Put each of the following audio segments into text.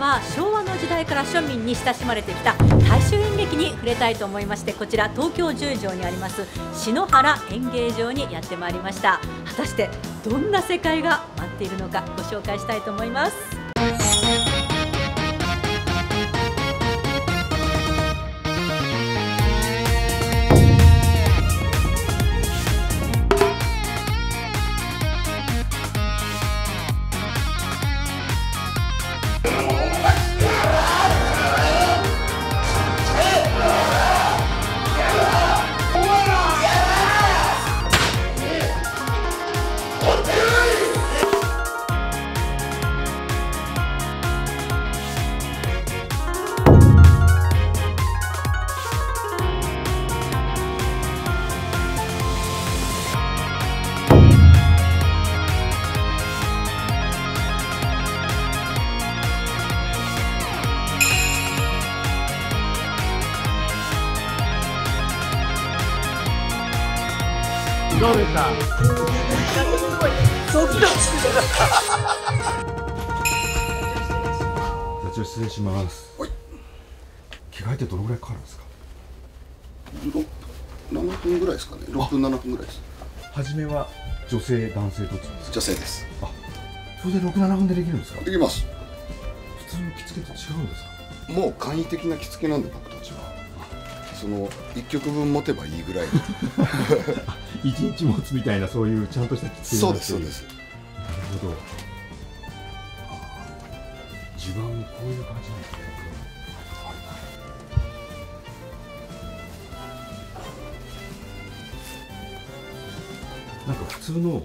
は昭和の時代から庶民に親しまれてきた大衆演劇に触れたいと思いましてこちら東京十条にあります篠原演芸場にやってまいりました。果たしてどんな世界が待っているのかご紹介したいと思います。初めは女性男性どっちですか？女性ですそれで六七分でできるんですか？できます普通の着付けと違うんですか？もう簡易的な着付けなんで僕たちはその1曲分持てばいいぐらい 一日持つみたいなそういうちゃんとした着付けそうですそうですなるほど。地盤こういう感じなんですね。通の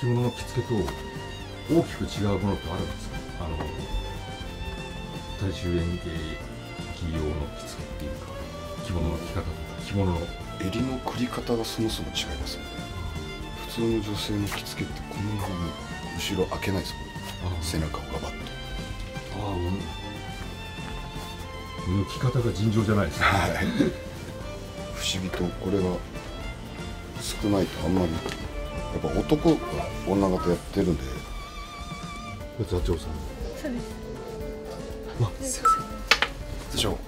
着物の着付けと大きく違うものってあるんですか？あの大衆演芸企業の着付けっていうか着物の着方とか着物の。襟のくり方がそもそも違いますよね。普通の女性の着付けってこんなふうに後ろ開けないですもんあ背中をガバッと。ああ抜き方が尋常じゃないですね。はい。不思議とこれが少ないとあんまりやっぱ男が女方やってるんで。座長さん。通称も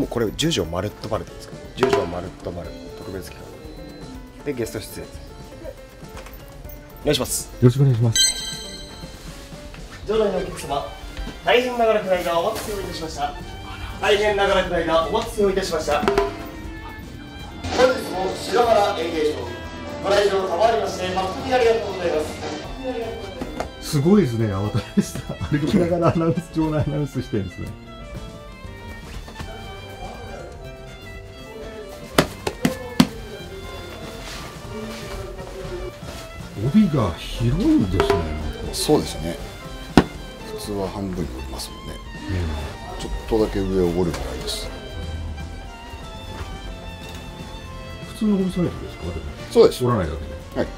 うこれ10条まるっと丸って言うんですか？10条まるっと丸特別企画。でゲスト出演お願いします。よろしくお願いします。場内のお客様大変長らくの間お待たせをいたしました。大変長らくの間お待たせをいたしました。本日も白原演芸場ご来場賜りまして誠にありがとうございますすごいですね慌ただしさ歩きながらアナウンス場内アナウンスしてるんですね。帯が広いんですねそうですね。普通は半分に折りますもんね。ちょっとだけ上を折るぐらいです通のゴムサイズですか？そうです。折らない。だけではい。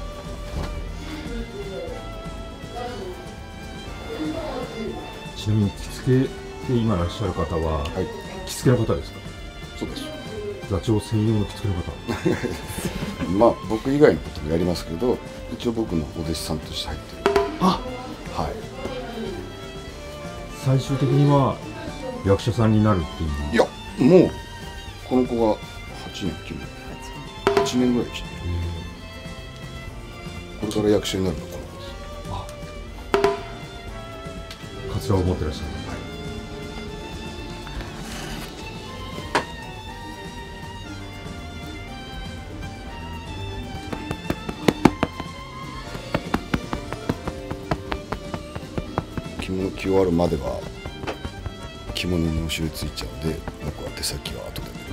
ちなみに着付けで今いらっしゃる方は、はい。着付けの方ですか？そうです。座長専用の着付けの方。まあ僕以外のこともやりますけど一応僕のお弟子さんとして入ってる。あ！はい。最終的には役者さんになるっていう。いやもうこの子が8年9年8年ぐらいでしてこれから役者になるのはこの子ですカツラを持ってらっしゃる、はい着物着終わるまでは着物に後ろついちゃうんで僕は手先は後で塗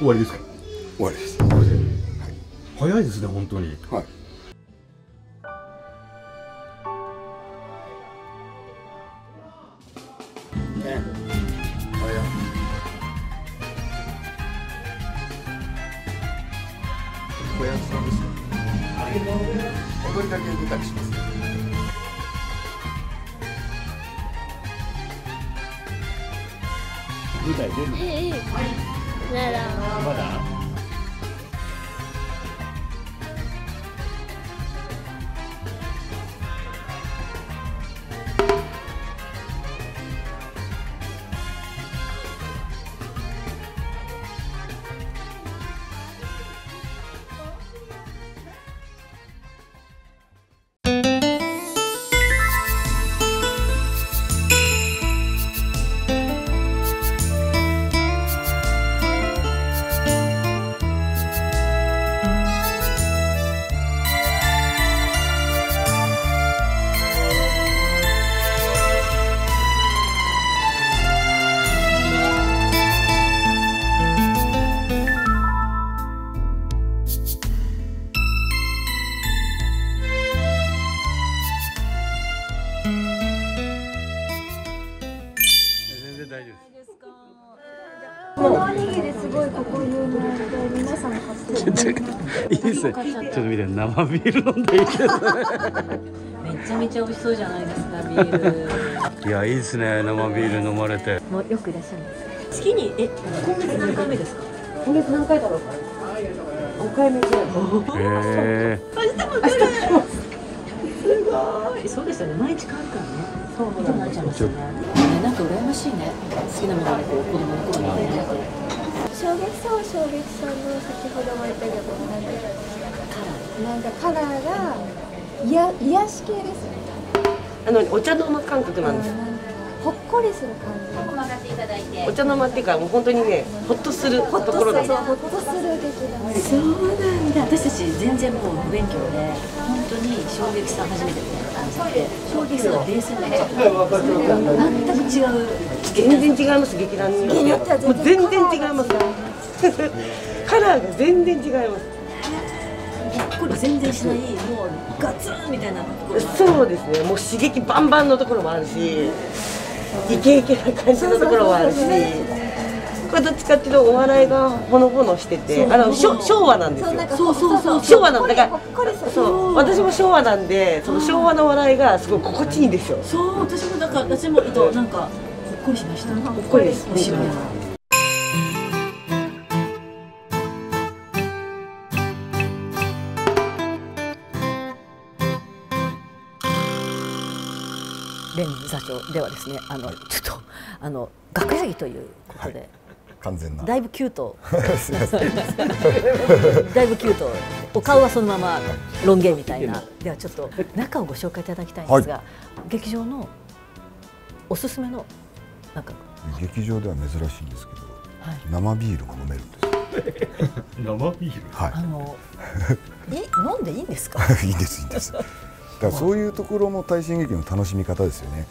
終わりですか？終わりです。早いですね本当に。はい。小屋さんですよ踊りだけ出たりします舞台出るのならまだちょっと見て生ビール飲んでいいですね。めちゃめちゃ美味しそうじゃないですかビール。いやいいですね生ビール飲まれて。もうよくいらっしゃるんです月にえ今月何回目ですか？今月何回だろうか5回目ぐらいへえ。すごいそうですよね。毎日変わるからね。そう。なっちゃいますよね。ねなんか羨ましいね。好きなものがこう子供の頃に。ね衝撃さんは衝撃さんの先ほども言ったけどなんかなんかカラーがいや癒し系ですね。あのお茶の間感覚なんです。ほっこりする感じ。お茶の間っていうかもう本当にねほっとするところですそうほっとする劇団そうなんだ。私たち全然もう不勉強で本当に衝撃さん初めてみたいな感じで。衝撃さんがベースになっちゃって。全く違う全然違います劇団に。よってもう全然違いますカラーが全然違います。これ全然しないもうガツンみたいなところがそうですね。もう刺激バンバンのところもあるしイケイケな感じのところもあるしこれどっちかっていうとお笑いがほのぼのしててあの昭昭和なんですよ。そうそうそう昭和なんだ。からそう。私も昭和なんでその昭和の笑いがすごい心地いいんですよ。そう私もなんか私もえっとなんかこりしました。ほっこりです面白い。なレン座長ではですねあの ちょっとあの楽屋着ということで、完全な。だいぶキュート。すいませんだいぶキュート。お顔はそのままロン毛みたいな。ではちょっと中をご紹介いただきたいんですが、劇場のおすすめのなんか。劇場では珍しいんですけど、はい。生ビールが飲めるんです 生ビール？はあの い飲んでいいんですか？い いいですいいです。だからそういうところも大衆劇の楽しみ方ですよね。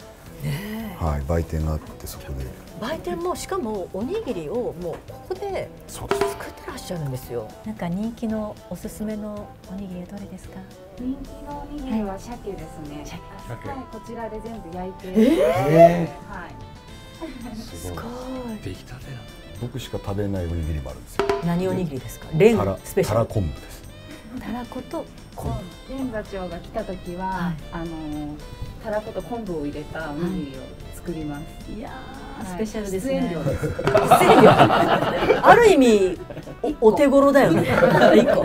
はい売店があってそこで。売店もしかもおにぎりをもうここでそうです。作ってらっしゃるんですよ。なんか人気のおすすめのおにぎりはどれですか？人気のおにぎりは鮭ですね。はい、こちらで全部焼いて。えはい。すごい。出来たてな僕しか食べないおにぎりもあるんですよ。何おにぎりですか？レンたらスペシャル。たら昆布です。たらこと昆布。レン座長が来た時は、はい。あのたらこと昆布を入れたおにぎりを作ります。いやーはい。スペシャルですね。ある意味おお手頃だよね。一個。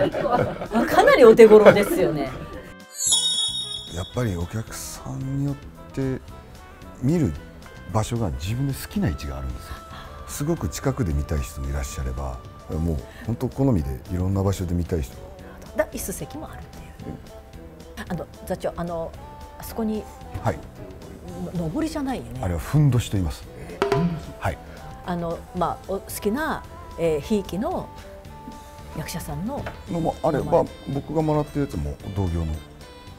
かなりお手頃ですよね。やっぱりお客さんによって見る場所が自分で好きな位置があるんですよ。すごく近くで見たい人もいらっしゃればもう本当好みでいろんな場所で見たい人。だ椅子席もあるっていう。あの座長あのあそこにはい。の上りじゃないよね。あれはふんどしと言います。はい。あのまあお好きなえーひいきの役者さんののもあれば僕がもらってるやつも同業の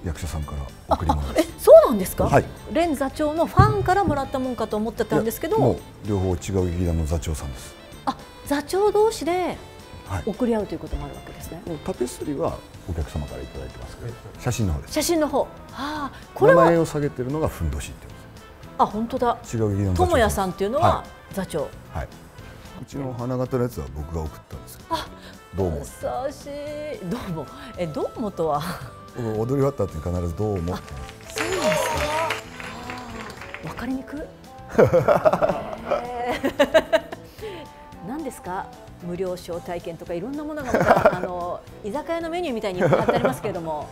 役者さんから贈り物でえそうなんですか？はいレン座長のファンからもらったもんかと思ってたんですけど両方違う劇団の座長さんですあ座長同士ではい送り合うということもあるわけですね。もうタペストリーはお客様からいただいてますけど写真の方です写真の方。ああこれ名前はを下げてるのがふんどしってあ本当だ。違う劇団の智也さんっていうのはは座長。い、はい、うちの花形のやつは僕が送ったんですけどあどうも優しい。どうもえどうもとは。僕踊り終わった後に必ずどうもって。わかりにくい？何ですか？無料招待券とかいろんなものがまたあの 居酒屋のメニューみたいに貼ってありますけれども、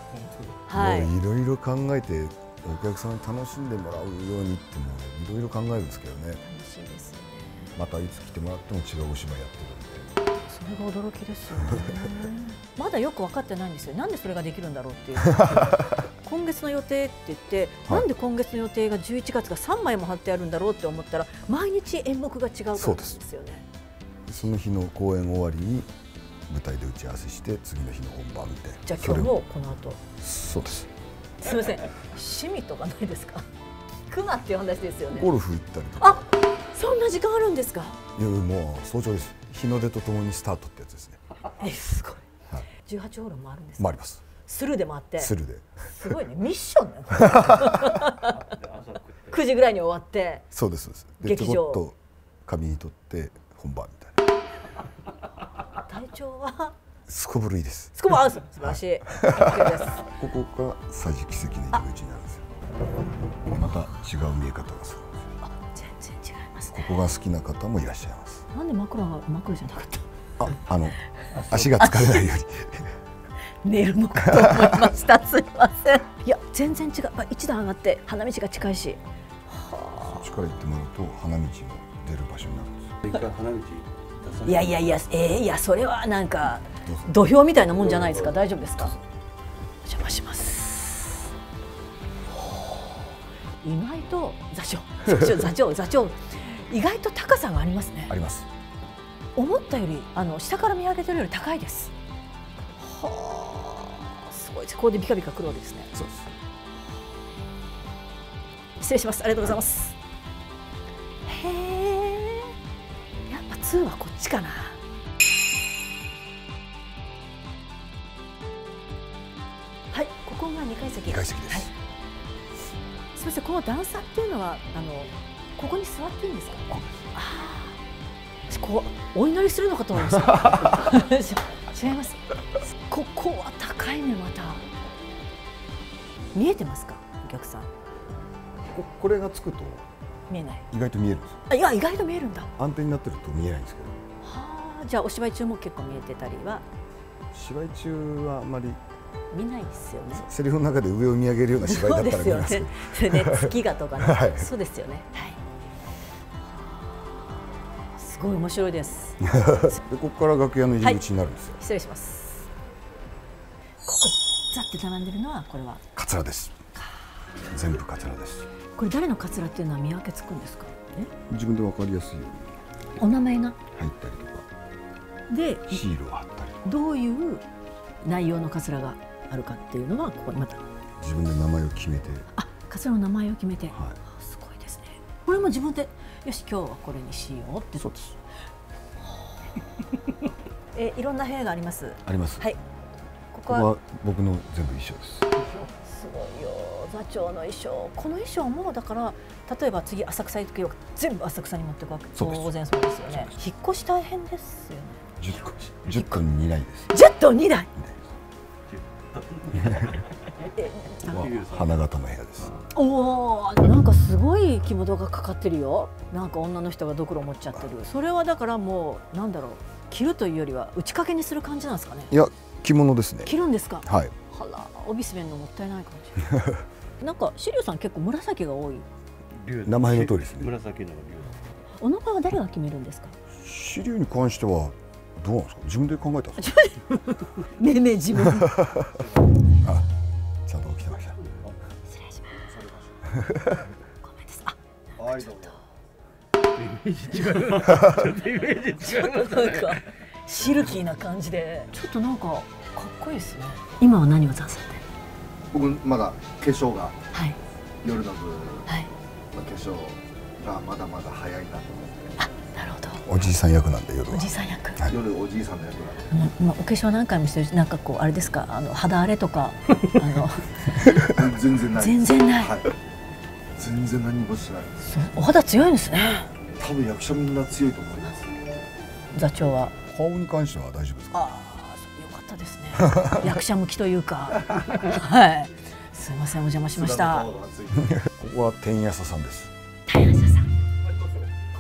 はい。もういろいろ考えてお客さんに楽しんでもらうようにってもういろいろ考えるんですけどね楽しいですよね。またいつ来てもらっても違うお芝居やってるんでそれが驚きですよね。まだよく分かってないんですよ。なんでそれができるんだろうっていう。今月の予定って言って、はい。なんで今月の予定が11月が3枚も貼ってあるんだろうって思ったら毎日演目が違うからでそうですすよね。その日の公演終わりに舞台で打ち合わせして次の日の本番で。じゃあ今日もこの後。そうです。すみません。趣味とかないですか？聞くなっていう話ですよね。ゴルフ行ったりとか。あそんな時間あるんですか？いやもう早朝です。日の出とともにスタートってやつですね。えすごい。はい。18ホールもあるんですか？回りますスルーでもあって。スルで。すごいね。ミッションだよ。9時ぐらいに終わって。そうですそうです。で劇場。ちょこっと紙に取って本番みたいな。体調は？すこぶるいいです。すこぶる素晴らしい。OK です。ここが桟敷席の入り口になるんですよ。また違う見え方がする全然違いますここが好きな方もいらっしゃいます。なんで枕が枕じゃなかった？ああの足が疲れないように寝るのかと思いました。すいません。いや全然違う。あ一段上がって花道が近いし。そっちから行ってもらうと花道も出る場所になるんです。一回花道い。やいやいやえー、いやそれはなんか土俵みたいなもんじゃないですか。大丈夫ですか？お邪魔します。意外と座長座長座長座長。意外と高さがありますね。あります。思ったよりあの下から見上げてるより高いです。はあ。すごいですここでビカビカくるわけですね。そうです。失礼します。ありがとうございます。へえ。やっぱ2はこっちかな。はいここが2階席。2階席です、はい、すみませんこの段差っていうのはあのここに座っていいんですか？ああ私こうお祈りするのかと思いました。違いますここは高いねまた。見えてますかお客さん。ここれがつくと見えない。意外と見えるんですよ。あいや意外と見えるんだ。は安定になってると見えないんですけど。あじゃあお芝居中も結構見えてたりは？芝居中はあんまり見ないですよね。セリフの中で上を見上げるような芝居だったら見ますけど。それ ね。月がとかね、はい。そうですよね。はい。すごい面白いです。でここから楽屋の入り口になるんですよ、失礼しますザって並んでるのはこれは？カツラです。全部カツラです。これ誰のカツラっていうのは見分けつくんですか？え？自分で分かりやすいようお名前が？に入ったりとか。でシールを貼ったりどういう内容のカツラがあるかっていうのはここにまた。自分で名前を決めて。あカツラの名前を決めて、はい。あすごいですね。これも自分でよし今日はこれにしようって。そうです。えいろんな部屋があります。あります、はいここは僕の全部衣装です。すごいよ。座長の衣装。この衣装もだから例えば次浅草行くよ全部浅草に持っていくわけ。当然そうですよね。引っ越し大変ですよね。10, 10分に2台です。ジェット2台花形の部屋です。おおなんかすごい着物がかかってるよ。なんか女の人がドクロ持っちゃってる。それはだからもうなんだろう。着るというよりは打ち掛けにする感じなんですかね。いや着物ですね。着るんですか？はい。はら帯締めるのもったいない感じ なんかシリュウさん結構紫が多い。竜名前の通りですね。紫の竜お名前は誰が決めるんですか？支流に関してはどうなんですか？自分で考えたんですか？ねえねえ自分。あちゃんと起きてました。失礼します。ごめんですあはいどうも。イメージ違う。ちょっとイメージ違います なんかシルキーな感じで。ちょっとなんかかっこいいですね。今は何をさせて僕まだ化粧がはい。夜の部はい。の化粧がまだまだ早いなと思って。なるほど。おじいさん役なんで夜は。おじいさん役。はい。夜おじいさんの役なんで。まあお化粧何回もしてるしなんかこうあれですか？あの肌荒れとか？あの全然ない全然ない。はい。全然何もしてない。ですお肌強いんですね。多分役者みんな強いと思います。座長は顔に関しては大丈夫ですか？ああよかったですね。役者向きというか。はい。すいませんお邪魔しました。ここは天野さんです。平社さん。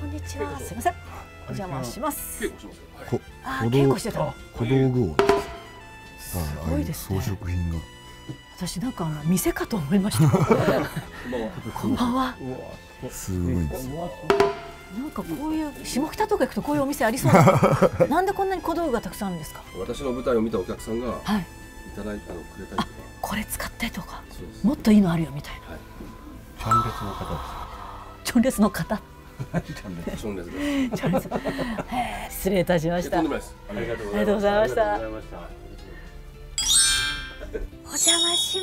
こんにちは。すいません。お邪魔します。こあ小道稽古してた。小道具をですすごいですね。装飾品が。私なんかあの店かと思いました。こんばんは。すごいですなんかこういう下北とか行くとこういうお店ありそうな。なんでこんなに小道具がたくさんあるんですか？私の舞台を見たお客さんがはい。いただいたのくれたりとか。これ使ってとか。もっといいのあるよみたいな。チャンレスの方チョンレスの方。ションレス。です。チョンレス。失礼いたしました。ありがとうございました。ありがとうございました。お邪魔し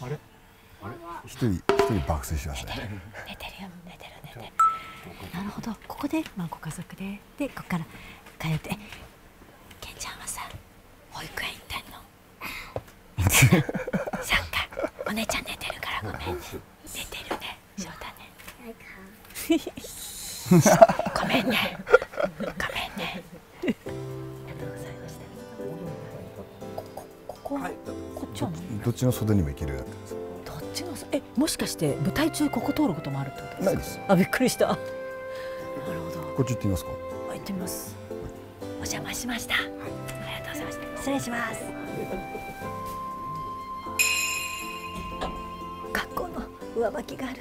ます一人一人爆睡しますね。寝てるよ。寝てる寝てる。な？るほど。ここでまあご家族で。でここから通って。えケンちゃんはさ保育園行ってんの？そっか。お姉ちゃん寝てるからごめん。ね寝てるね。そうだねごめんね。ごめんね。ありがとうございました。ここここは？こっちどっちの袖にも行けるようになってます。どっちのえもしかして舞台中ここ通ることもあるってことですか？ないです。あびっくりした。なるほど。こっち行ってみますか。あ行ってみます。お邪魔しました、ありがとうございました。失礼します。学校の上履きがある。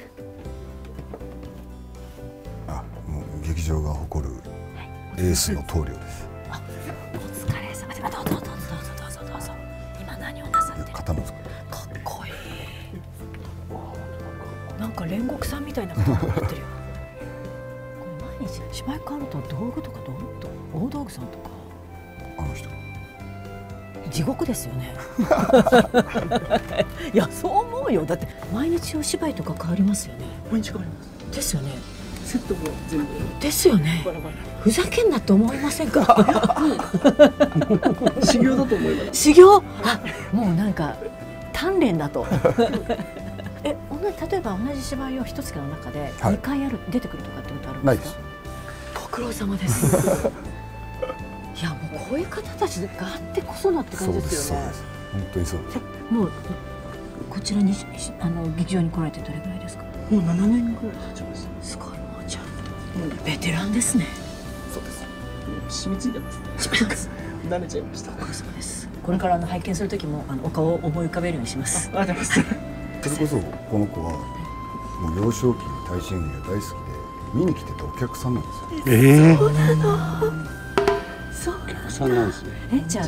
あもう劇場が誇るエースの棟梁です芝居変わると道具とかど大道具さんとか。あの人。地獄ですよね。いやそう思うよ。だって毎日お芝居とか変わりますよね。毎日変わります。ですよね。セットも全部。ですよね。バラバラ。ふざけんなって思いませんか？修行だと思えば修行？あもうなんか鍛錬だと。え同じ例えば同じ芝居を一月の中ではい。2回やる、出てくるとかってことあるんでか？ないです。すご苦労様です。いやもうこういう方たちがあってこそのってそう感じでそうでです。すよねす本当にそうです。もうこちらにしあの劇場に来られてどれぐらいですか？もう7年ぐらい経ちました。すごい。もうじゃあベテランですね。そうです。染みついてます。します。慣れちゃいました。ご苦労様ですこれからあの拝見する時もあのお顔を思い浮かべるようにします。ありがとうございますそれこそこの子はもう幼少期に大衆演劇が大好きで見に来てたお客さんなんですよ。ええそうさんなんですねえじゃあ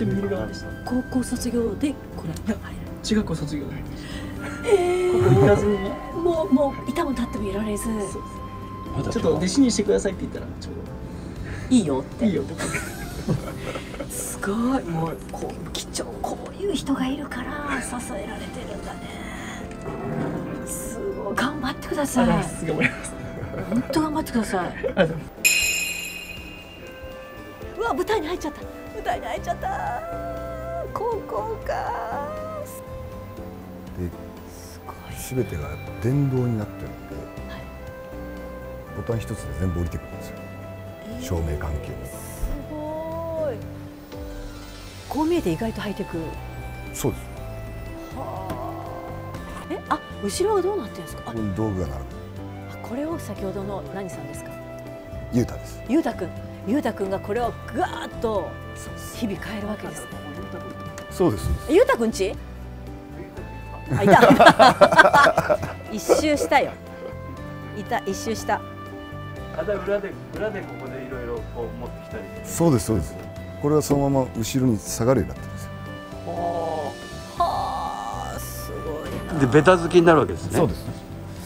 高校卒業でこれ中学校卒業で。入りましえたここ行かずにもうもういたも立ってもいられず。ちょっと弟子にしてくださいって言ったらちょういいよって。どいいよって。すごい。もうこう貴重こういう人がいるから支えられてるんだね。すごい。頑張ってください。頑張ります本当頑張ってください。うわ舞台に入っちゃった。舞台に入っちゃった。高校か。です全てがやっぱ電動になってるので、ボタン一つで全部降りてくるんですよ。照明関係もすごい。こう見えて意外とハイテク。そうです。えあ後ろはどうなってるんですか？道具が並ぶ。あこれを先ほどの何さんですか？ゆうたです。ゆうたくん。ゆうたくんがこれをガーッと日々変えるわけですね。そうです。ゆうたくんち？あいた。一周したよ。いた。一周した。あだ裏で裏でここでいろいろこう持ってきたり。そうですそうです。これはそのまま後ろに下がるようになってるんです。よはあすごいな。でベタ付きになるわけですね。そうです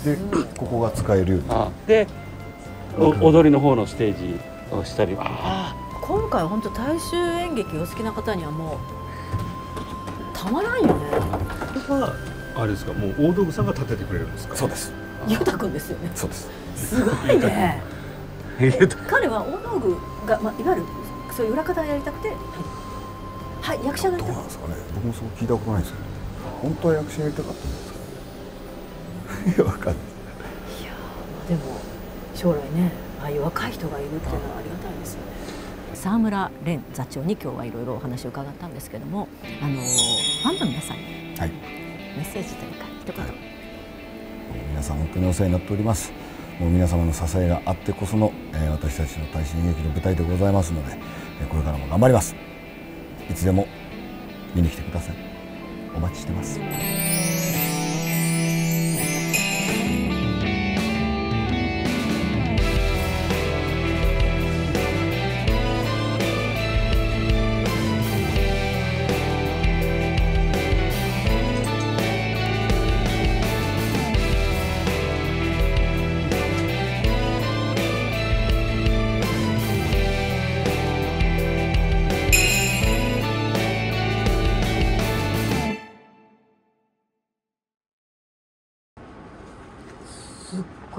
でここが使えるようにあでお踊りの方のステージをしたり。あ今回本当大衆演劇お好きな方にはもうたまらんよね。これはあれですかもう大道具さんが立ててくれるんですか？そうです。ゆうたくんですよね。そうです。すごいね。彼は大道具が、まあ、いわゆるそういう裏方やりたくてはい、はい、役者だったどうなんですかね。僕もそう聞いたことないですけど。本当は役者やりたかったんです わかんないでも将来ねああいう若い人がいるっていうのはありがたいですよね。沢村蓮座長に今日はいろいろお話を伺ったんですけどもあのファンの皆さんにはい。メッセージというか一言、皆さん本当にお世話になっております。もう皆様の支えがあってこその、えー私たちの大衆演劇の舞台でございますので、えーこれからも頑張ります。いつでも見に来てください。お待ちしてます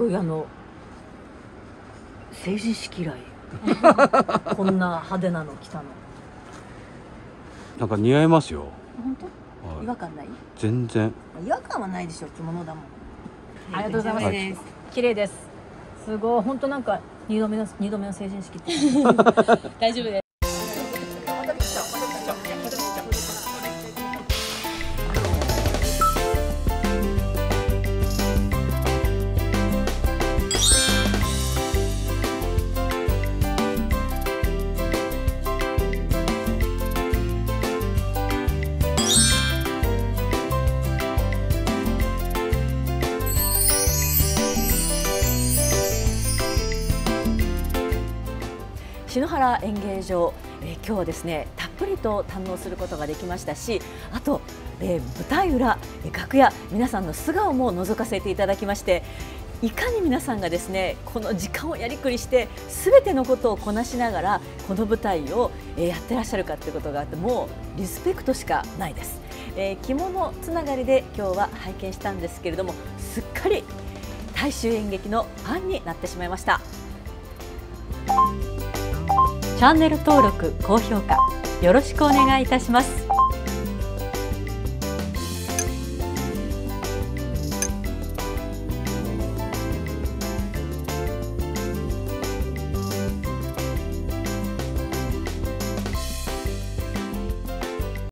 ごいあの成人式以来こんな派手なの着たの。なんか似合いますよ。本当？はい。違和感ない？全然。違和感はないでしょ着物だもん。ありがとうございます。綺麗です。すごい。本当なんか二度目の二度目の成人式って。大丈夫です今日はですねたっぷりと堪能することができましたしあと、えー、舞台裏、楽屋皆さんの素顔も覗かせていただきましていかに皆さんがですねこの時間をやりくりしてすべてのことをこなしながらこの舞台をやってらっしゃるかということがあってもうリスペクトしかないです、えー、着物つながりで今日は拝見したんですけれどもすっかり大衆演劇のファンになってしまいました。チャンネル登録高評価よろしくお願いいたします。